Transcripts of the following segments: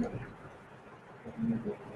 何でですか?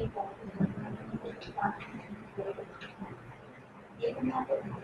Thank you.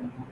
Thank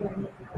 you.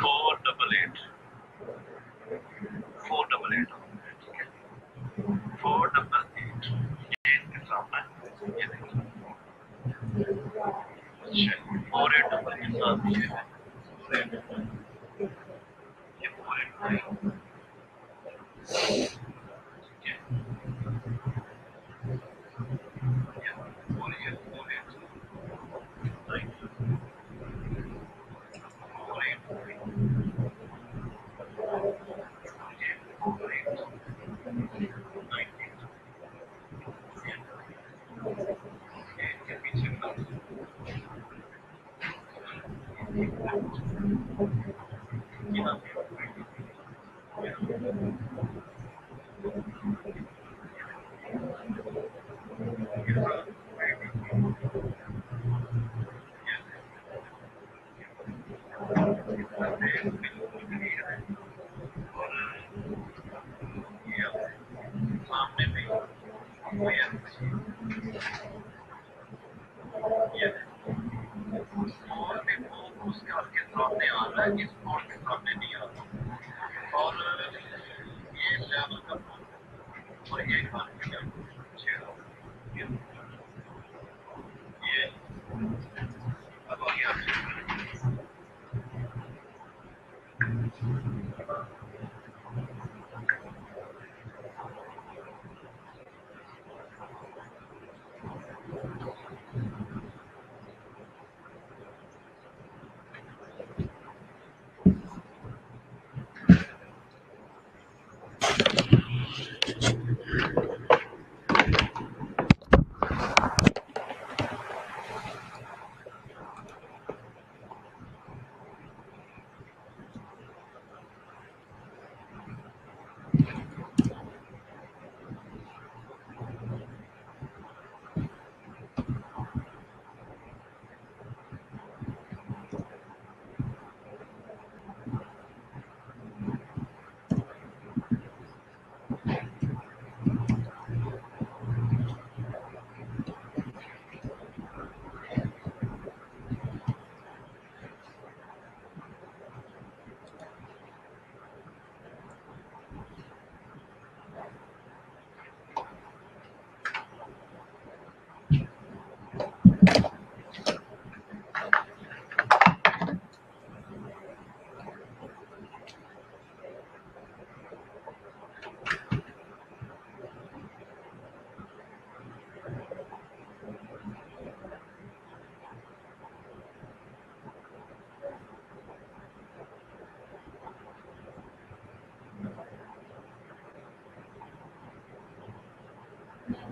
four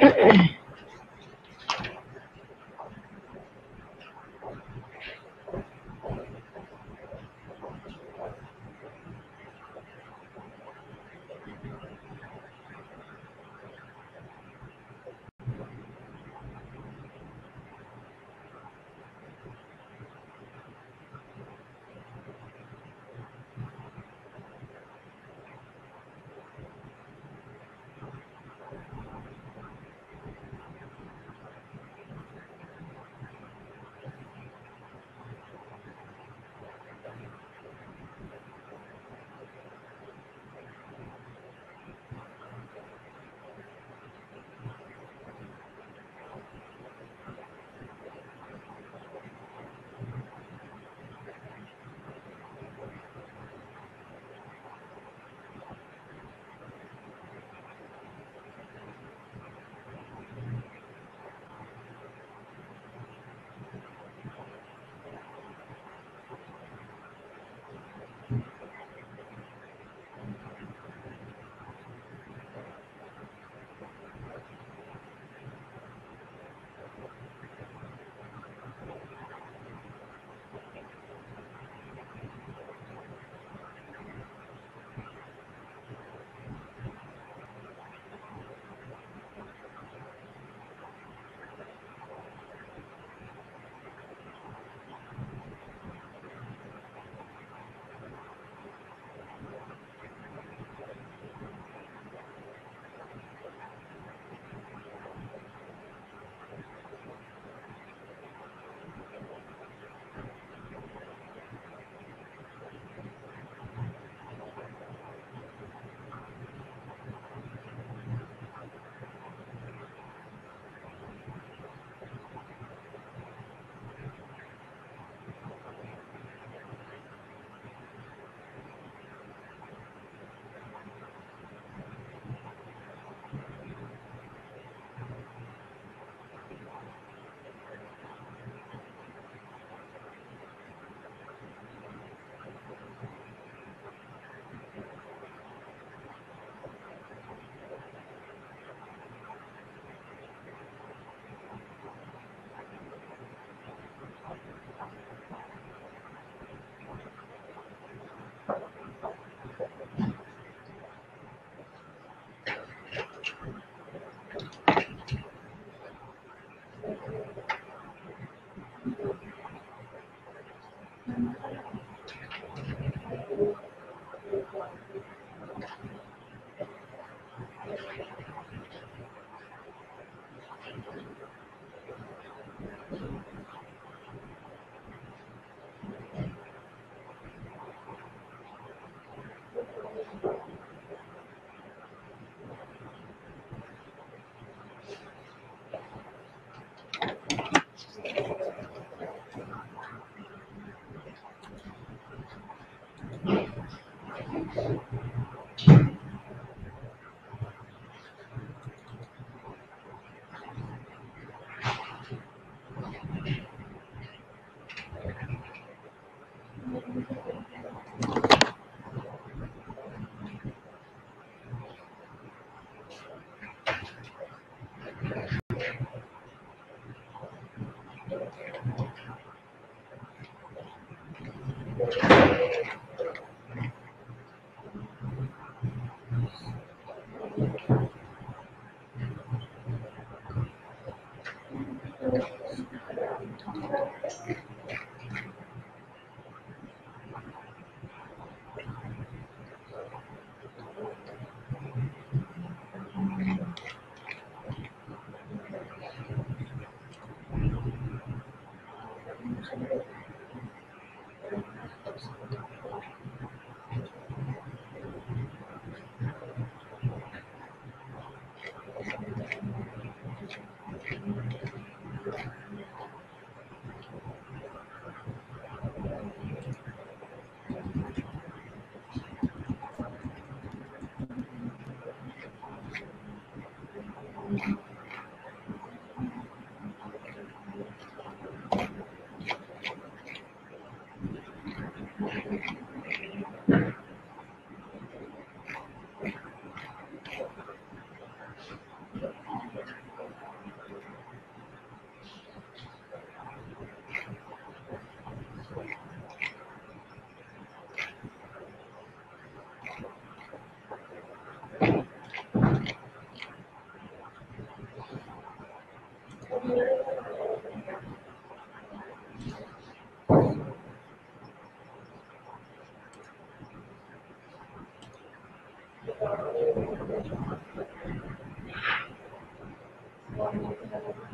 Yeah.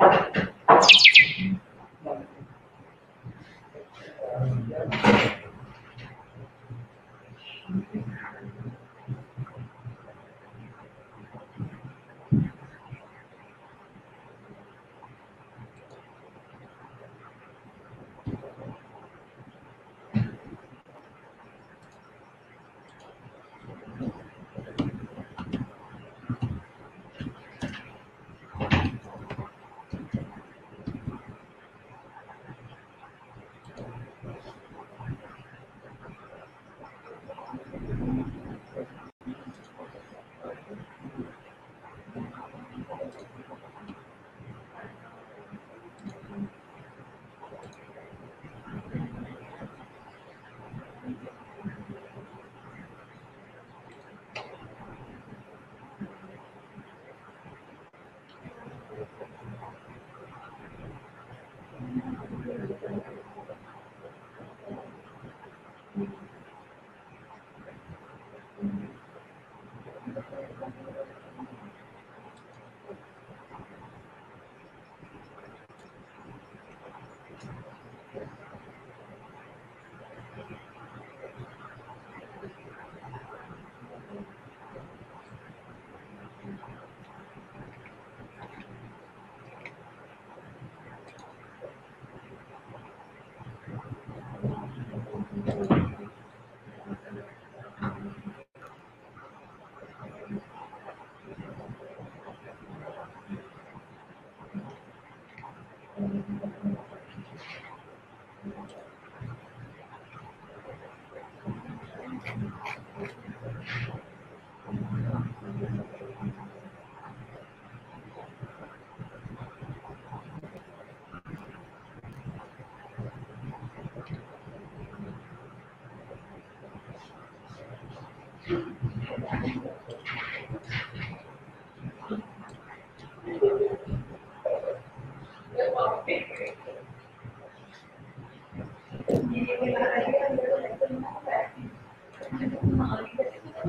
Thank you.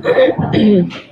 Okay.